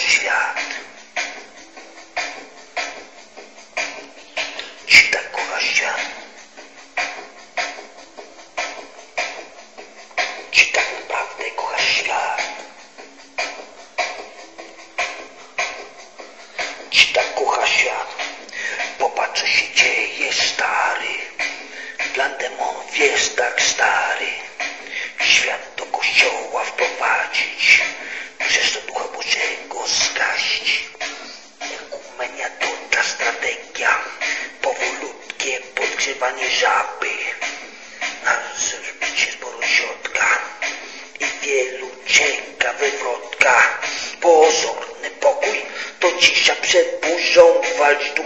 świat.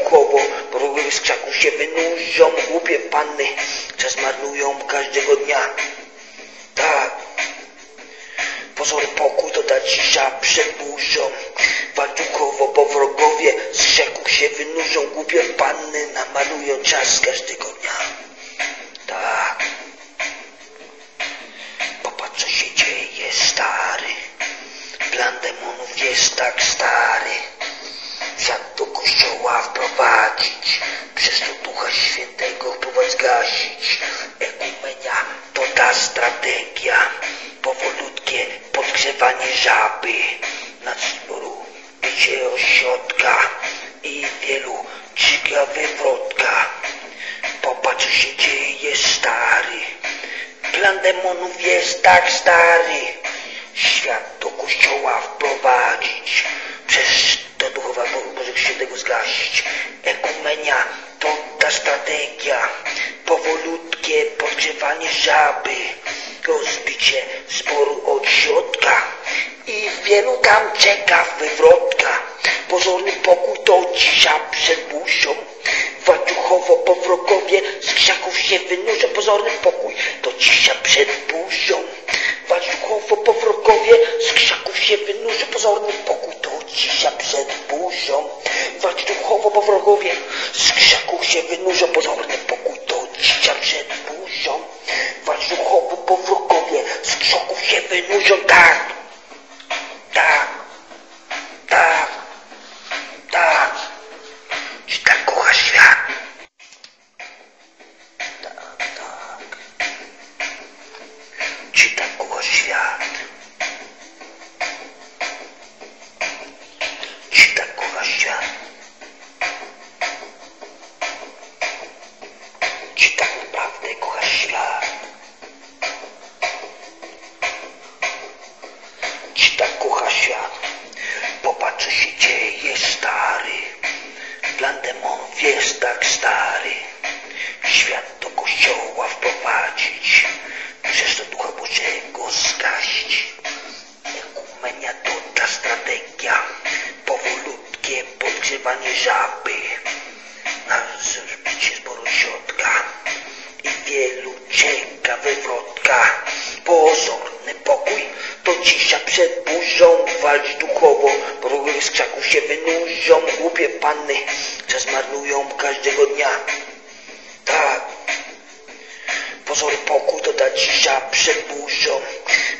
Duchowo, wrogowie z krzaków się wynurzą. Głupie panny czas marnują każdego dnia. Tak. Pozory pokój to ta cisza przed burzą. Walcz duchowo, bo wrogowie z krzaków się wynurzą. Głupie panny namalują czas każdego dnia. Tak stary. Świat do kościoła wprowadzić. Przez to duchowa Bożego Świętego zgasić. Ekumenia to ta strategia. Powolutkie podgrzewanie żaby. Rozbicie sporu od środka. I wielu tam czeka wywrotka. Pozorny pokój to cisza przed burzą. Waciuchowo po wrogowie z krzaków się wynurzą. Pozorny pokój to cisza przed burzą. Waciuchowo po wrogowie z krzaków się wynurzą. Pozorny pokój to cisza przed burzą. Waciuchowo po wrogowie z krzaków się wynurzą. Pozorny pokój to cisza przed burzą. Waciuchowo po wrogowie z krzaków się wynurzą. Tak. Czy tak kocha świat? Podgrzewanie żaby. Na zbicie zboru środka. I wielu czeka wywrotka. Pozorny pokój to cisza przed burzą. Walcz duchowo, wrogowie z krzaków się wynurzą. Głupie panny czas marnują każdego dnia. Tak. Pozory pokój to ta cisza przed burzą.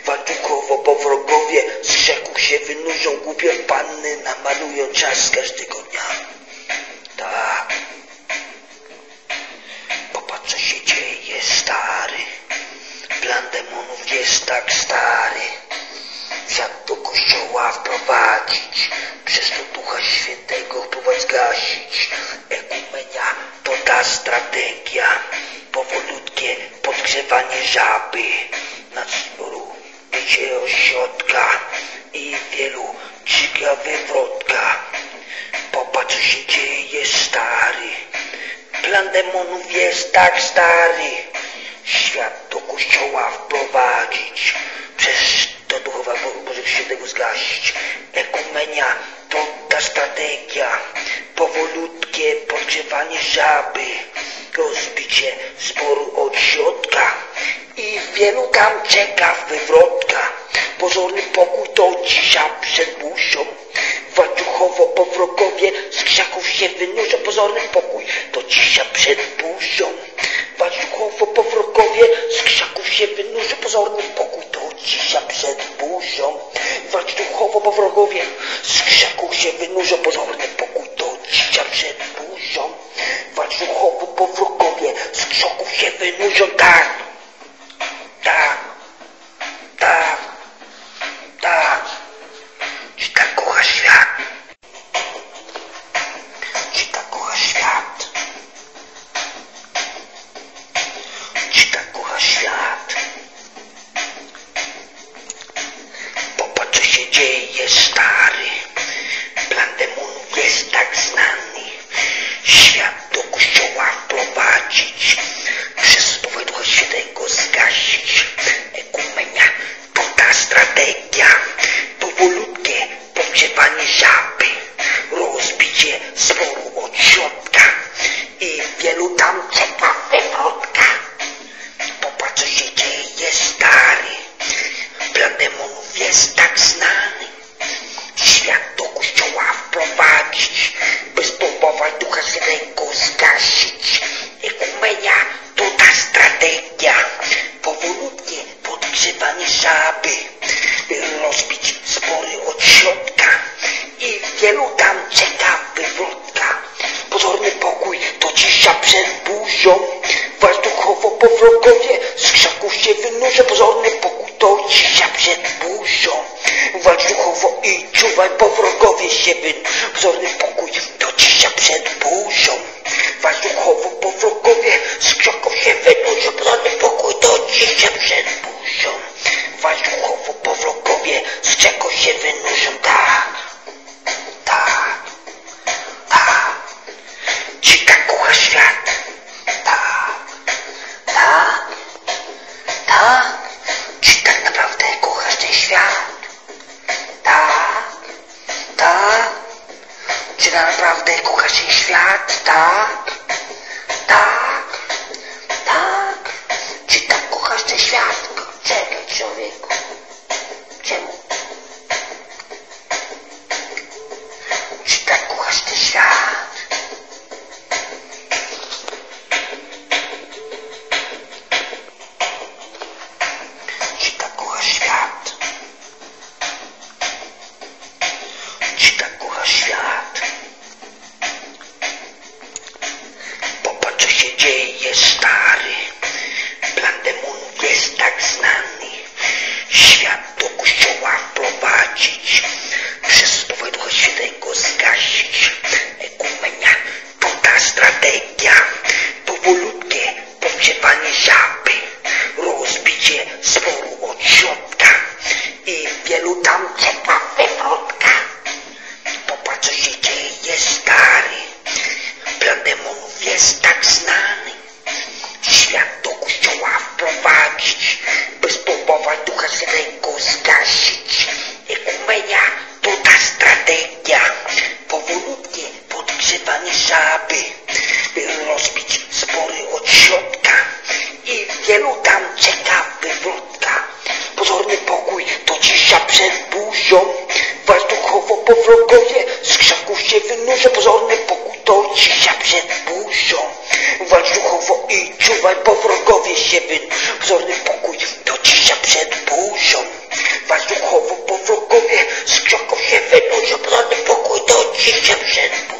Walcz bo wrogowie z krzaków się wynurzą. Głupie panny namalują czas każdego tak stary. Świat do kościoła wprowadzić. Przez to Ducha Świętego próbować zgasić. Ekumenia to ta strategia. Powolutkie podgrzewanie żaby. Nad zboru bicie ośrodka. I wielu czyga wywrotka. Popatrz co się dzieje stary. Plan demonów jest tak stary. Świat do kościoła wprowadzić. Przez to duchowa Bożego Świętego zgasić. Ekumenia to ta strategia. Powolutkie podgrzewanie żaby. Rozbicie sporu od środka. I wielu tam czeka wywrotka. Pozorny pokój to cisza przed burzą. Waciuchowo po wrogowie z krzaków się wynurzą. Pozorny pokój to cisza przed burzą. Waliło po wrogowie, z krzaków się wynurzy, pozorny pokój do cisza przed burzą. Walcz duchowo po wrogowie, z krzaków się wynurzą, pozorny pokój do cisza przed burzą. Walcz duchowo po wrogowie, z krzaków się wynurzą, tak. ją warduchowo po wrogowie, z krzaków się wynurzę, pozornych pokutą cisza przed buzią. Warduchowo i czuwaj po wrogowie się wyn, pozornych pokut do cisza przed buzią. krwią Warduchowo po wrogowie Z krzaków się wynurzę Pozorny pokój to cisza przed burzą Warduchowo i czuwaj Po wrogowie się wynurzę Pozorny pokój to cisza przed burzą Warduchowo po wrogowie Z krzaków się wynurzę Pozorny pokój to cisza przed burzą